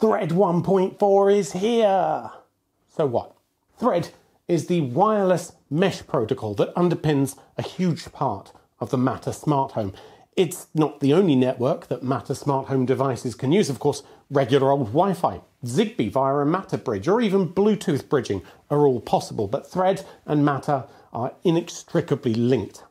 Thread 1.4 is here. So what? Thread is the wireless mesh protocol that underpins a huge part of the Matter smart home. It's not the only network that Matter smart home devices can use. Of course, regular old Wi-Fi, Zigbee via a Matter bridge, or even Bluetooth bridging are all possible, but Thread and Matter are inextricably linked.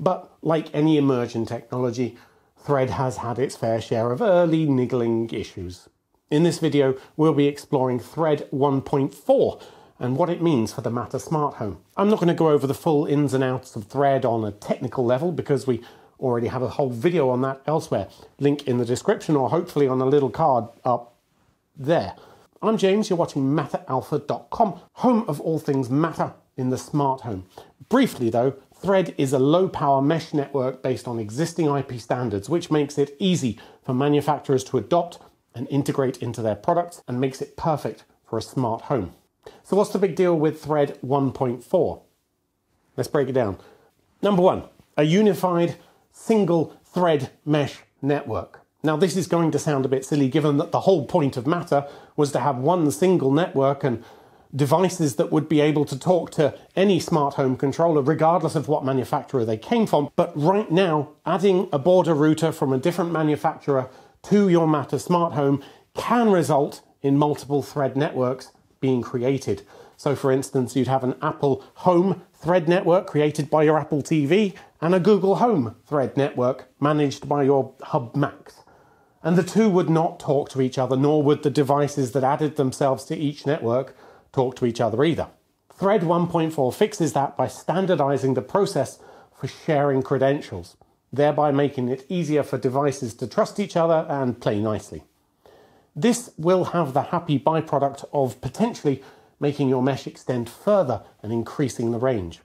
But like any emerging technology, Thread has had its fair share of early niggling issues. In this video, we'll be exploring Thread 1.4 and what it means for the Matter smart home. I'm not going to go over the full ins and outs of Thread on a technical level because we already have a whole video on that elsewhere. Link in the description or hopefully on a little card up there. I'm James, you're watching matteralpha.com, home of all things matter in the smart home. Briefly though, Thread is a low power mesh network based on existing IP standards, which makes it easy for manufacturers to adopt and integrate into their products and makes it perfect for a smart home. So what's the big deal with Thread 1.4? Let's break it down. Number one, a unified single thread mesh network. Now, this is going to sound a bit silly given that the whole point of Matter was to have one single network and devices that would be able to talk to any smart home controller, regardless of what manufacturer they came from. But right now, adding a border router from a different manufacturer to your Matter smart home can result in multiple thread networks being created. So, for instance, you'd have an Apple Home thread network created by your Apple TV and a Google Home thread network managed by your Hub Max. And the two would not talk to each other, nor would the devices that added themselves to each network talk to each other either. Thread 1.4 fixes that by standardizing the process for sharing credentials, thereby making it easier for devices to trust each other and play nicely. This will have the happy byproduct of potentially making your mesh extend further and increasing the range.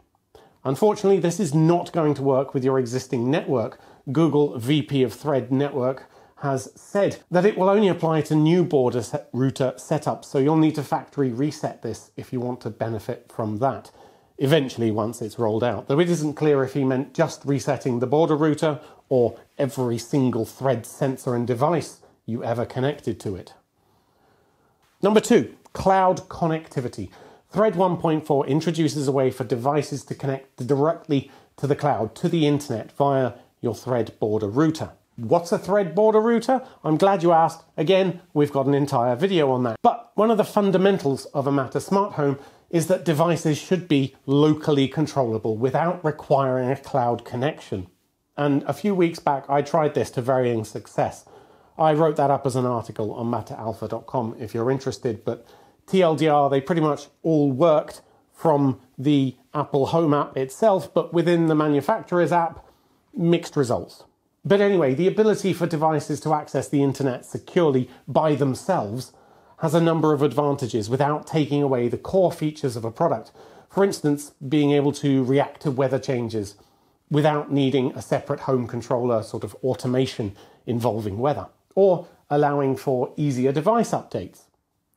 Unfortunately, this is not going to work with your existing network. Google VP of Thread Network has said that it will only apply to new border set router setups, so you'll need to factory reset this if you want to benefit from that eventually once it's rolled out. Though it isn't clear if he meant just resetting the border router or every single thread sensor and device you ever connected to it. Number two, cloud connectivity. Thread 1.4 introduces a way for devices to connect directly to the cloud, to the internet, via your Thread border router. What's a Thread border router? I'm glad you asked. Again, we've got an entire video on that. But one of the fundamentals of a Matter smart home is that devices should be locally controllable without requiring a cloud connection. And a few weeks back, I tried this to varying success. I wrote that up as an article on matteralpha.com if you're interested, but TLDR, they pretty much all worked from the Apple Home app itself, but within the manufacturer's app, mixed results. But anyway, the ability for devices to access the internet securely by themselves has a number of advantages without taking away the core features of a product. For instance, being able to react to weather changes without needing a separate home controller sort of automation involving weather, or allowing for easier device updates.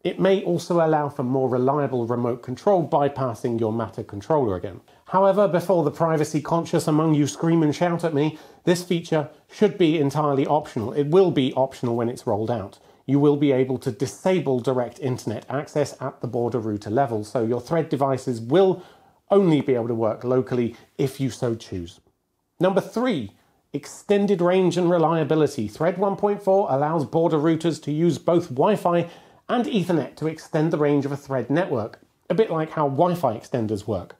It may also allow for more reliable remote control bypassing your Matter controller again. However, before the privacy conscious among you scream and shout at me, this feature should be entirely optional. It will be optional when it's rolled out. You will be able to disable direct internet access at the border router level, so your Thread devices will only be able to work locally if you so choose. Number three, extended range and reliability. Thread 1.4 allows border routers to use both Wi-Fi and Ethernet to extend the range of a Thread network, a bit like how Wi-Fi extenders work.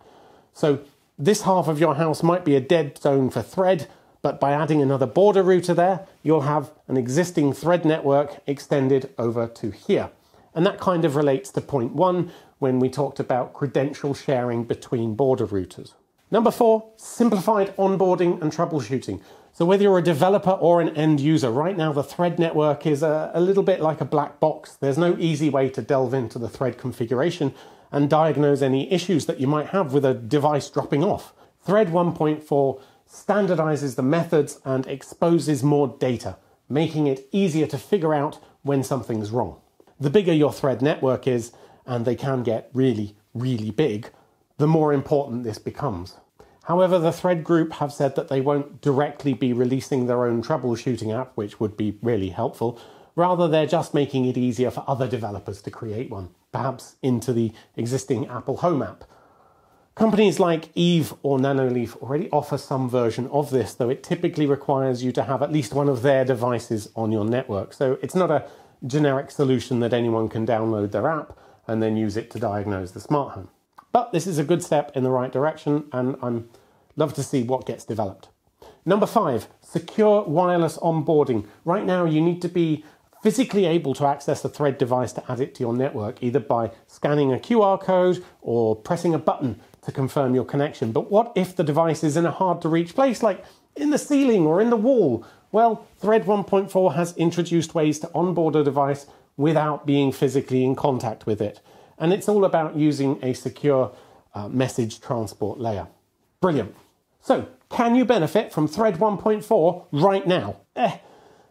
So this half of your house might be a dead zone for Thread, but by adding another border router there, you'll have an existing Thread network extended over to here. And that kind of relates to point one when we talked about credential sharing between border routers. Number four, simplified onboarding and troubleshooting. So whether you're a developer or an end user, right now the Thread network is a, a, little bit like a black box. There's no easy way to delve into the Thread configuration and diagnose any issues that you might have with a device dropping off. Thread 1.4 standardizes the methods and exposes more data, making it easier to figure out when something's wrong. The bigger your Thread network is, and they can get really, really big, the more important this becomes. However, the Thread group have said that they won't directly be releasing their own troubleshooting app, which would be really helpful, Rather, they're just making it easier for other developers to create one, perhaps into the existing Apple Home app. Companies like Eve or Nanoleaf already offer some version of this, though it typically requires you to have at least one of their devices on your network. So it's not a generic solution that anyone can download their app and then use it to diagnose the smart home. But this is a good step in the right direction, and I'm love to see what gets developed. Number five, secure wireless onboarding. Right now, you need to be physically able to access a Thread device to add it to your network, either by scanning a QR code or pressing a button to confirm your connection. But what if the device is in a hard to reach place, like in the ceiling or in the wall? Well, Thread 1.4 has introduced ways to onboard a device without being physically in contact with it. And it's all about using a secure uh, message transport layer. Brilliant. So, can you benefit from Thread 1.4 right now? Eh,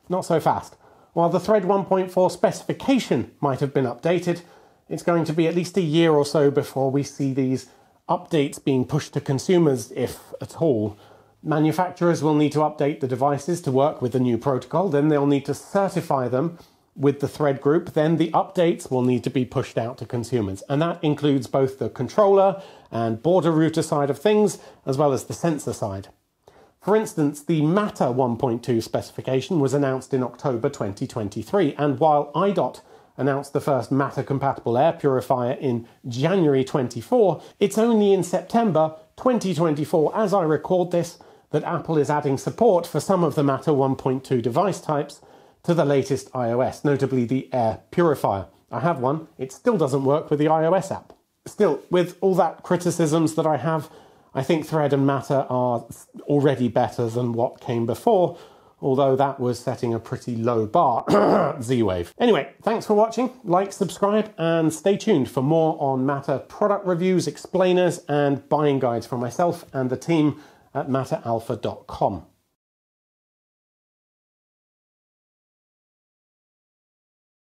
not so fast. While the Thread 1.4 specification might have been updated, it's going to be at least a year or so before we see these updates being pushed to consumers, if at all. Manufacturers will need to update the devices to work with the new protocol, then they'll need to certify them with the thread group, then the updates will need to be pushed out to consumers. And that includes both the controller and border router side of things, as well as the sensor side. For instance, the Matter 1.2 specification was announced in October 2023, and while iDot announced the first Matter compatible air purifier in January 24, it's only in September 2024, as I record this, that Apple is adding support for some of the Matter 1.2 device types to the latest iOS, notably the air purifier. I have one, it still doesn't work with the iOS app. Still, with all that criticisms that I have, I think Thread and Matter are already better than what came before, although that was setting a pretty low bar. Z-Wave. Anyway, thanks for watching. Like, subscribe, and stay tuned for more on Matter product reviews, explainers, and buying guides from myself and the team at matteralpha.com.